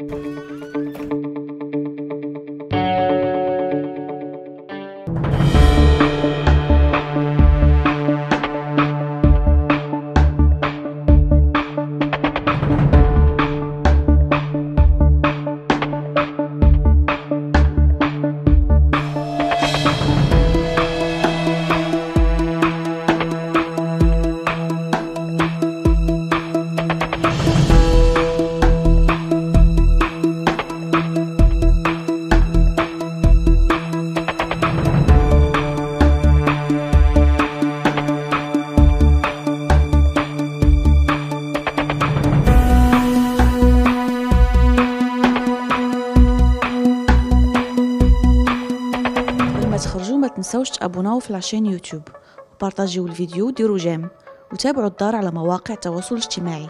Música تخرجوا ما تنسوش تابوناو في العشان يوتيوب. وبارطاجيو الفيديو وديروا جيم. وتابعوا الدار على مواقع التواصل الاجتماعي.